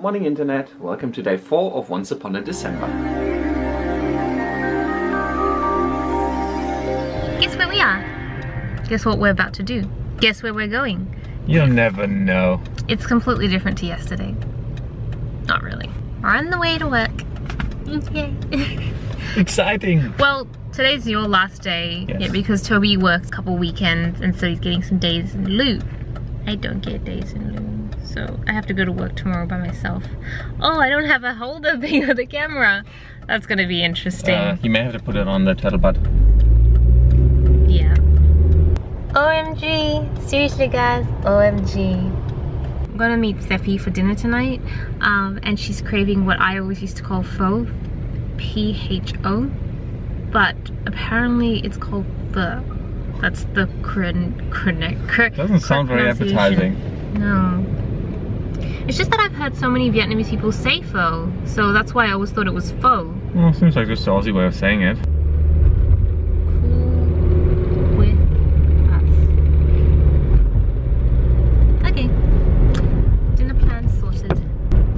Morning Internet, welcome to day 4 of Once Upon a December. Guess where we are? Guess what we're about to do? Guess where we're going? You'll never know. It's completely different to yesterday. Not really. We're on the way to work. Yay. Exciting! well, today's your last day Yes. yeah, because Toby works a couple weekends and so he's getting some days in lieu. I don't get days in lieu. So I have to go to work tomorrow by myself. Oh, I don't have a holder thing of the camera. That's gonna be interesting. Uh, you may have to put it on the turtle butt. Yeah. OMG. Seriously, guys. OMG. I'm gonna meet Sefie for dinner tonight. Um, and she's craving what I always used to call pho. P-H-O. But apparently it's called the. That's the correct. correct Doesn't sound very appetizing. No. It's just that I've heard so many Vietnamese people say pho. So that's why I always thought it was pho. Well, seems like just the Aussie way of saying it. cool with us. Okay. Dinner plan sorted.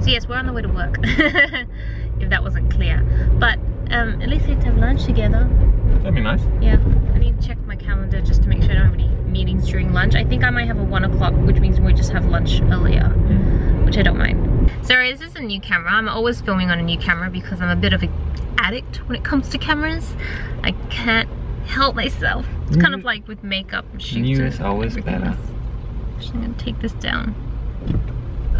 So yes, we're on the way to work. if that wasn't clear. But um, at least we get to have lunch together. That'd be nice. Yeah. I need to check my calendar just to make sure I don't have any meetings during lunch. I think I might have a one o'clock, which means we just have lunch earlier, which I don't mind. Sorry, this is a new camera. I'm always filming on a new camera because I'm a bit of an addict when it comes to cameras. I can't help myself. It's kind of mm. like with makeup and shoots. New is always everything better. else. Actually, I'm gonna take this down.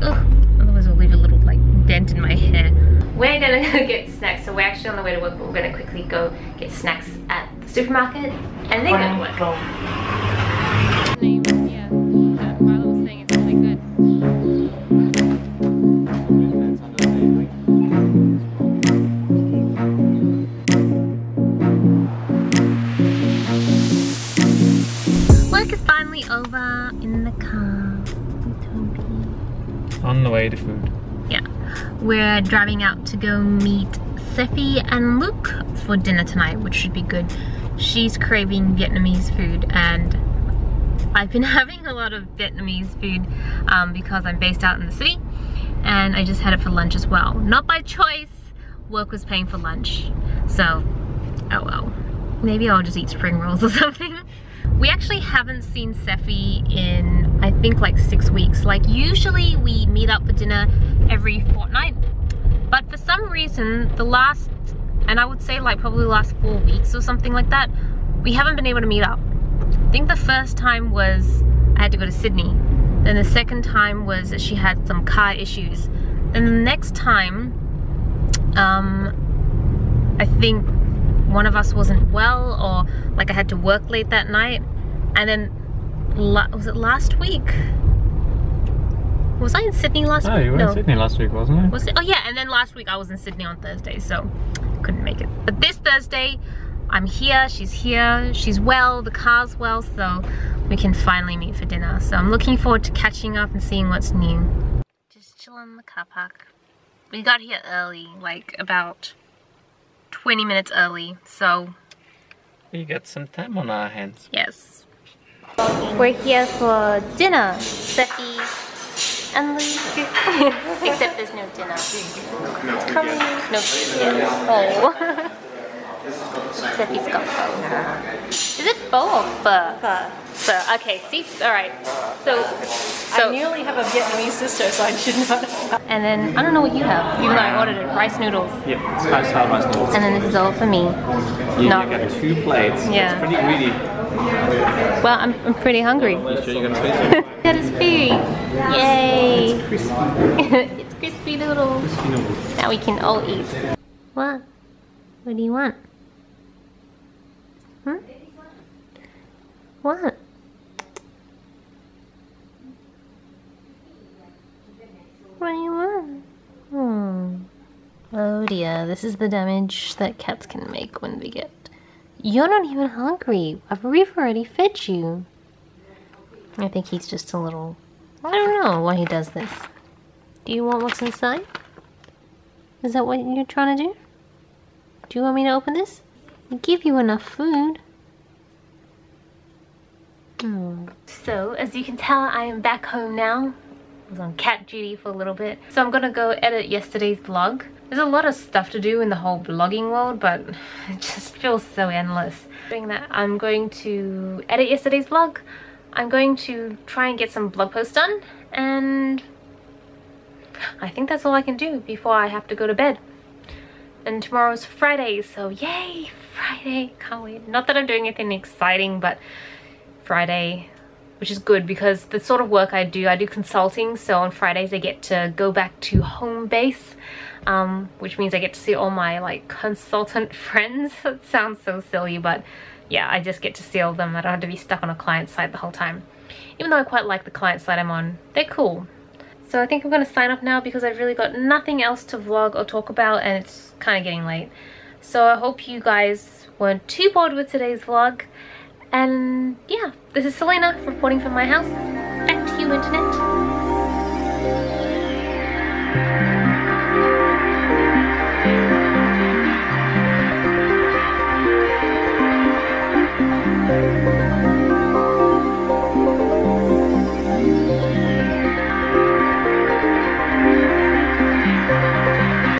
Ugh, otherwise I'll leave a little like dent in my hair. We're gonna go get snacks. So we're actually on the way to work, but we're gonna quickly go get snacks at the supermarket and then go to oh work. Finally over in the car. On the way to food. Yeah, we're driving out to go meet Sefie and Luke for dinner tonight, which should be good. She's craving Vietnamese food and I've been having a lot of Vietnamese food um, because I'm based out in the city and I just had it for lunch as well. Not by choice, work was paying for lunch. So, oh well. Maybe I'll just eat spring rolls or something. We actually haven't seen Sefie in, I think like six weeks. Like usually we meet up for dinner every fortnight. But for some reason, the last, and I would say like probably last four weeks or something like that, we haven't been able to meet up. I think the first time was I had to go to Sydney. Then the second time was that she had some car issues. Then the next time, um, I think one of us wasn't well or like I had to work late that night. And then, was it last week? Was I in Sydney last Oh, week? you were no. in Sydney last week, wasn't it? Was it? Oh yeah, and then last week I was in Sydney on Thursday, so couldn't make it. But this Thursday, I'm here, she's here, she's well, the car's well, so we can finally meet for dinner. So I'm looking forward to catching up and seeing what's new. Just chilling in the car park. We got here early, like about 20 minutes early, so We got some time on our hands. yes. We're here for dinner, Sefie and Luke. Except there's no dinner. Coming. No food oh. yet. Sefie's got pho. Is it pho or pho? Pho. Pho. Okay, see? Alright. So, I so, nearly have a Vietnamese sister, so I should not have. and then, I don't know what you have, even though I ordered it. Rice noodles. Yep, spice hard rice noodles. And then this is all for me. You, No. you got two plates. Yeah. It's pretty greedy. Well, I'm, I'm pretty hungry. You sure you're gonna taste it? That is food. Yay. It's crispy. it's crispy noodles. Crispy noodles. Now we can all eat. What? What do you want? Hmm? What? What do you want? Hmm. Oh dear, this is the damage that cats can make when they get. You're not even hungry. We've already fed you. I think he's just a little. I don't know why he does this. Do you want what's inside? Is that what you're trying to do? Do you want me to open this? Give you enough food. Hmm. So, as you can tell, I am back home now. I was on cat duty for a little bit. So I'm gonna go edit yesterday's vlog. There's a lot of stuff to do in the whole blogging world, but it just feels so endless. Doing that, I'm going to edit yesterday's vlog. I'm going to try and get some blog posts done, and I think that's all I can do before I have to go to bed. And tomorrow's Friday, so yay, Friday, can't wait. Not that I'm doing anything exciting, but Friday, which is good because the sort of work I do, I do consulting, so on Fridays I get to go back to home base, um, which means I get to see all my like consultant friends. that sounds so silly, but yeah, I just get to see all them. I don't have to be stuck on a client side the whole time. Even though I quite like the client side I'm on, they're cool. So I think I'm going to sign off now because I've really got nothing else to vlog or talk about and it's kind of getting late. So I hope you guys weren't too bored with today's vlog. And yeah, this is Selena reporting from my house. Back to you, internet.